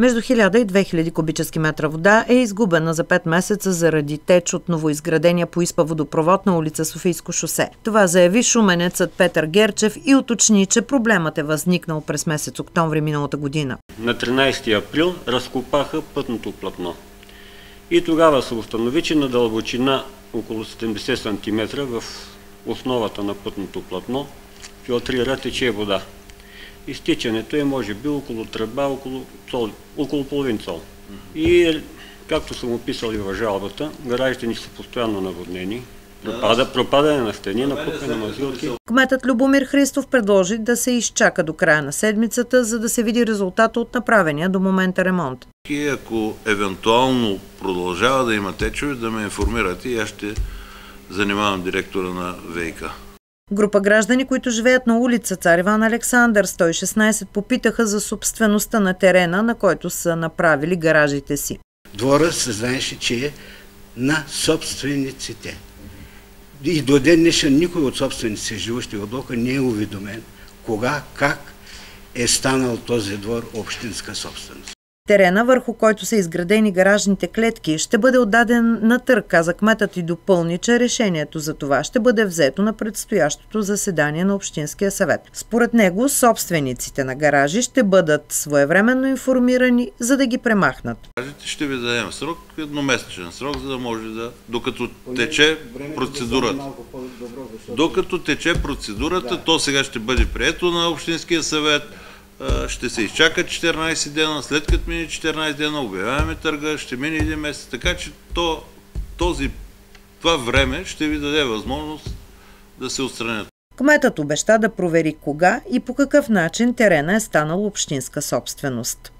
Между 1000 и 2000 кубически метра вода е изгубена за 5 месеца заради теч от новоизградения по изпа водопровод на улица Софийско шосе. Това заяви шуменецът Петър Герчев и уточни, че проблемът е възникнал през месец октомври миналата година. На 13 април разкопаха пътното платно. И тогава се установи, че на дълбочина около 70 см в основата на пътното платно филтрира тече вода. Изтичането е може би около тръба, около, цол, около половин цол. И както съм описал и в жалбата, гаражите ни са постоянно наводнени, Пропада, пропадане на стени, напукане на мазилки. Кметът Любомир Христов предложи да се изчака до края на седмицата, за да се види резултата от направения до момента ремонт. И ако евентуално продължава да има течове, да ме информирате и аз ще занимавам директора на ВИК. Група граждани, които живеят на улица Цар Иван Александър 116, попитаха за собствеността на терена, на който са направили гаражите си. Двора се знаеше, че е на собствениците. И до ден днешен никой от собствениците, живущи в блока, не е уведомен кога, как е станал този двор общинска собственост. Терена, върху който са изградени гаражните клетки, ще бъде отдаден на търг, каза кметът и допълни, че решението за това ще бъде взето на предстоящото заседание на Общинския съвет. Според него, собствениците на гаражи ще бъдат своевременно информирани, за да ги премахнат. Ще ви дадем срок, едномесечен срок, за да може да, докато тече процедурата. Докато тече процедурата, то сега ще бъде прието на Общинския съвет, ще се изчака 14 дена, след като мине 14 дена, обявяваме търга, ще мине един месец, така че то, този, това време ще ви даде възможност да се отстранят. Кметът обеща да провери кога и по какъв начин терена е станал общинска собственост.